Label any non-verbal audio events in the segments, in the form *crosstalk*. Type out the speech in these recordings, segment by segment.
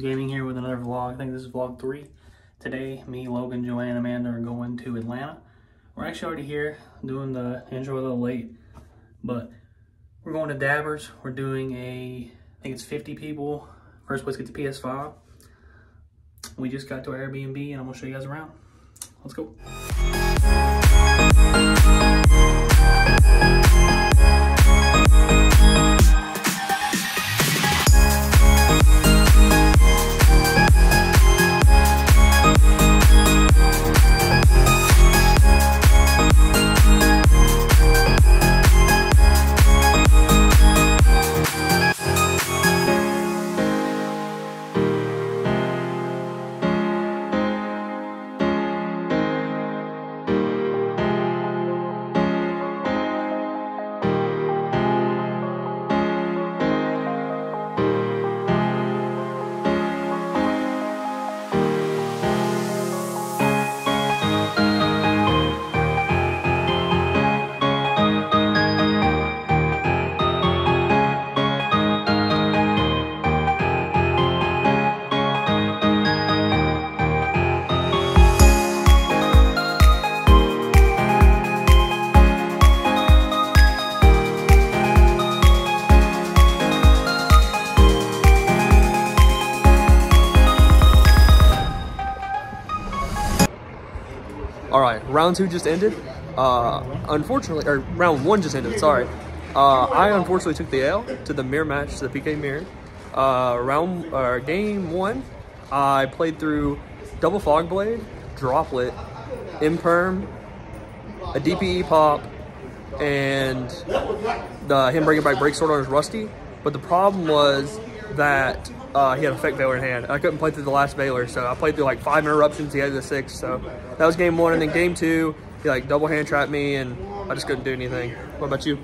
Gaming here with another vlog. I think this is vlog three. Today, me, Logan, Joanne, and Amanda are going to Atlanta. We're actually already here doing the intro a little late, but we're going to Dabbers. We're doing a, I think it's 50 people. First place gets a PS5. We just got to our Airbnb and I'm gonna show you guys around. Let's go. Round two just ended. Uh, unfortunately, or round one just ended. Sorry. Uh, I unfortunately took the L to the mirror match to the PK mirror. Uh, round uh, game one, I played through double fog blade, droplet, imperm, a DPE pop, and the him bringing back break sword on his rusty. But the problem was that uh, he had a fake Veiler in hand. I couldn't play through the last Veiler, so I played through like five interruptions. He had the six, so that was game one. And then game two, he like double hand trapped me, and I just couldn't do anything. What about you?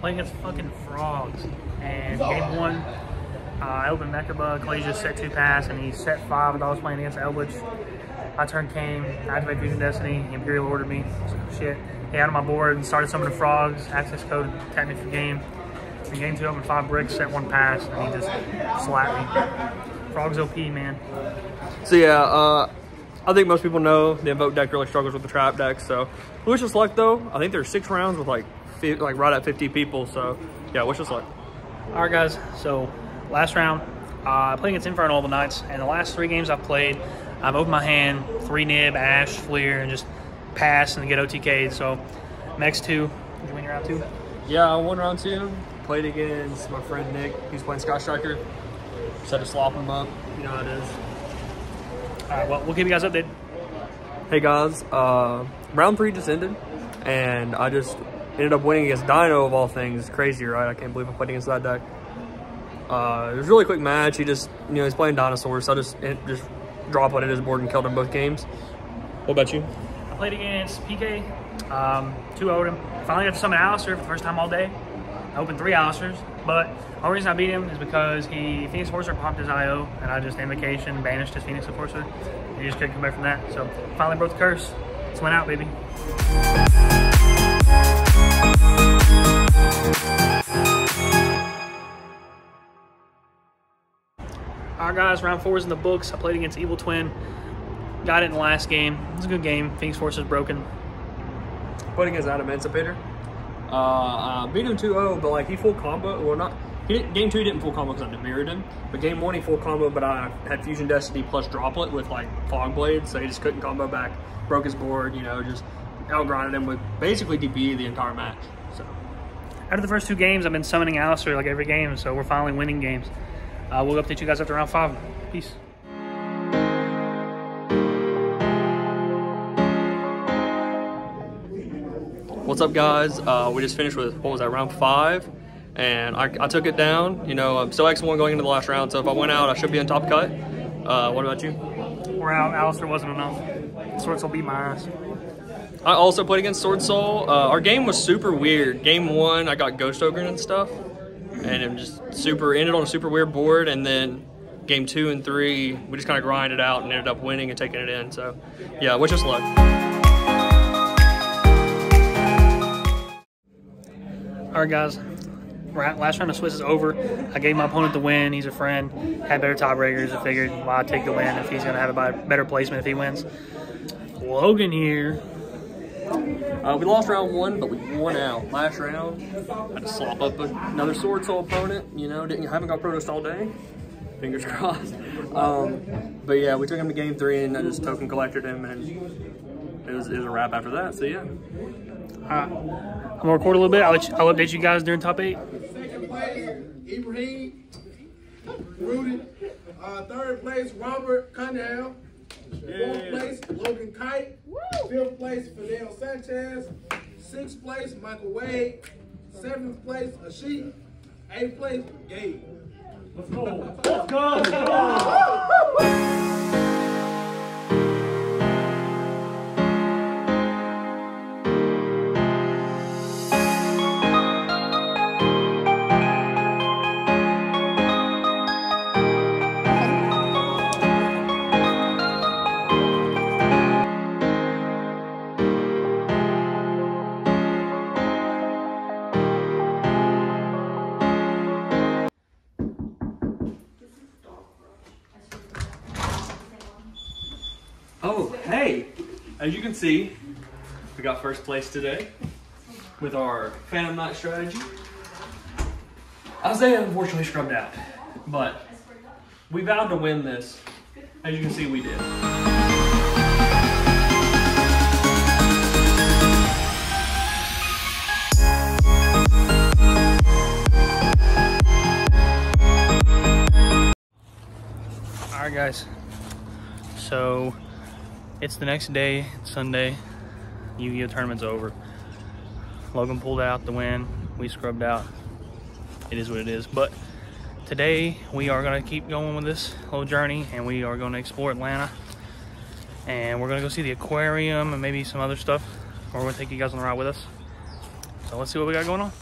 Playing against fucking frogs. And game one, uh, I opened Mechaba, Clay just set two pass, and he set five, and I was playing against Eldlich. My turn came, I activated Fusion Destiny, Imperial ordered me, so shit. He out of my board and started summoning frogs, access code, tapped me for game. In game two, opened five bricks, set one pass, and he just slapped me. Frogs OP, man. So yeah, uh, I think most people know the invoke deck really struggles with the trap deck. So wish us luck though. I think there's six rounds with like like right at 50 people. So yeah, wish us luck. All right, guys. So last round, uh, I played against Infernoble Knights, and the last three games I've played, I've opened my hand, three nib, ash, fleer, and just pass and get OTK'd. So next two, did you win your round two? Yeah, I won round two. Played against my friend Nick. He's playing Sky Striker. Just had to slop him up. You know how it is. All right, well, we'll keep you guys updated. Hey guys, uh, round three just ended, and I just ended up winning against Dino of all things. Crazy, right? I can't believe I played against that deck. Uh, it was a really quick match. He just, you know, he's playing dinosaurs, so I just it, just drop it at his board and killed him both games. What about you? I played against PK, um, two owed him. Finally got to summon Aleister for the first time all day. I opened three Aleisters, but the only reason I beat him is because he Phoenix Enforcer popped his IO, and I just invocation banished his Phoenix Enforcer. He just couldn't come back from that. So finally broke the curse. Let's win out, baby. All right, guys, round four is in the books. I played against Evil Twin. Got it in the last game. It was a good game. Phoenix Force is broken. Played against Adamancipator. Uh, uh, beat him 2-0, but like he full combo. Well, not game two he didn't full combo because I demirrored him. But game one he full combo, but I had Fusion Destiny plus Droplet with like Fog Blade, so he just couldn't combo back. Broke his board, you know, just outgrinded him with basically DPE the entire match. So of the first two games, I've been summoning Aleister like every game, so we're finally winning games. Uh, we'll update you guys after round five. Peace. What's up, guys? Uh, we just finished with what was that round five, and I, I took it down. You know, I'm still X1 going into the last round, so if I went out, I should be on top cut. Uh, what about you? We're out. Aleister wasn't enough. Swords will beat my ass. I also played against Sword Soul. Uh, our game was super weird. Game one, I got Ghost Ogre and stuff, and it just super ended on a super weird board. And then game two and three, we just kind of grinded out and ended up winning and taking it in. So, yeah, wish us luck. All right, guys. last round of Swiss is over. I gave my opponent the win. He's a friend. Had better tiebreakers. I figured why well, take the win if he's going to have a better placement if he wins. Logan here. Uh, we lost round one, but we won out. Last round, had to slop up another sword soul opponent. You know, didn't haven't got Protoss all day. Fingers *laughs* crossed. Um, but yeah, we took him to game three, and I just token collected him, and it was, it was a wrap after that. So yeah. Uh, I'm gonna record a little bit. I'll, you, I'll update you guys during top eight. Second place, Ibrahim. Rudy. Uh, third place, Robert Cunningham. Fourth place, Logan Kite. Fifth place, Fidel Sanchez. Sixth place, Michael Wade. Seventh place, Ashik. Eighth place, Gabe. Let's go. Let's go. Let's go. As you can see, we got first place today with our Phantom Knight strategy. Isaiah unfortunately scrubbed out, but we vowed to win this. As you can see, we did. All right, guys. So it's the next day, Sunday. Yu-Gi-Oh tournament's over. Logan pulled out the win. We scrubbed out. It is what it is. But today we are gonna keep going with this little journey and we are gonna explore Atlanta. And we're gonna go see the aquarium and maybe some other stuff. Or we're gonna take you guys on the ride with us. So let's see what we got going on.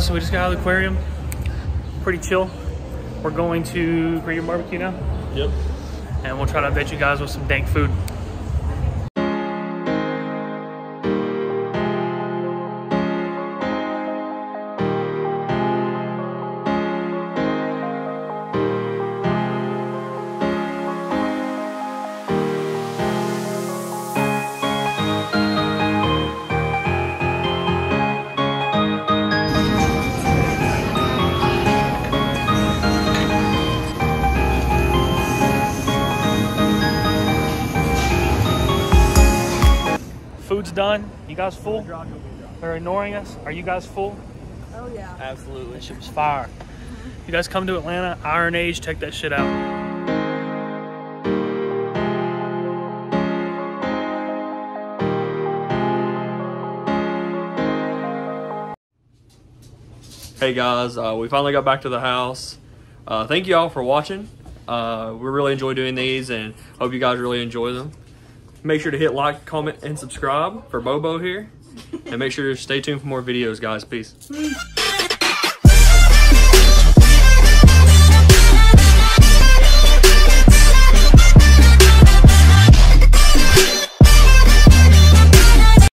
Guys, so we just got out of the aquarium. Pretty chill. We're going to Korean barbecue now, Yep. and we'll try to update you guys with some dank food. Guys full? They're ignoring us. Are you guys full? Oh yeah. Absolutely. That shit was fire. You guys come to Atlanta, Iron Age, check that shit out. Hey guys, uh, we finally got back to the house. Uh, thank you all for watching. Uh, we really enjoy doing these and hope you guys really enjoy them. Make sure to hit like, comment, and subscribe for Bobo here. And make sure to stay tuned for more videos, guys. Peace.